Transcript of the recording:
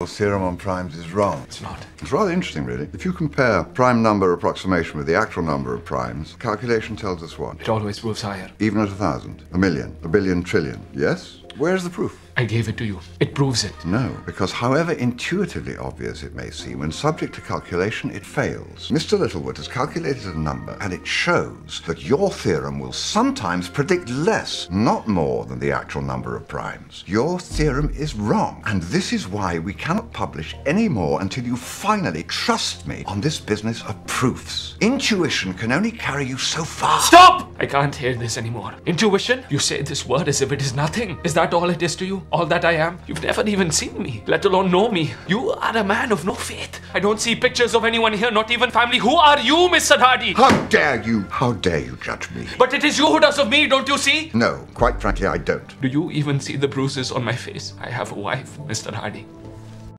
Your theorem on primes is wrong. It's not. It's rather interesting, really. If you compare prime number approximation with the actual number of primes, calculation tells us what? It always proves higher. Even at a thousand, a million, a billion, trillion. Yes? Where's the proof? I gave it to you. It proves it. No, because however intuitively obvious it may seem, when subject to calculation, it fails. Mr. Littlewood has calculated a number, and it shows that your theorem will sometimes predict less, not more, than the actual number of primes. Your theorem is wrong, and this is why we cannot publish any more until you finally trust me on this business of proofs. Intuition can only carry you so far. Stop! I can't hear this anymore. Intuition? You say this word as if it is nothing. Is that all it is to you? All that I am? You've never even seen me, let alone know me. You are a man of no faith. I don't see pictures of anyone here, not even family. Who are you, Mr. Hardy? How dare you? How dare you judge me? But it is you who does of me, don't you see? No, quite frankly, I don't. Do you even see the bruises on my face? I have a wife, Mr. Hardy.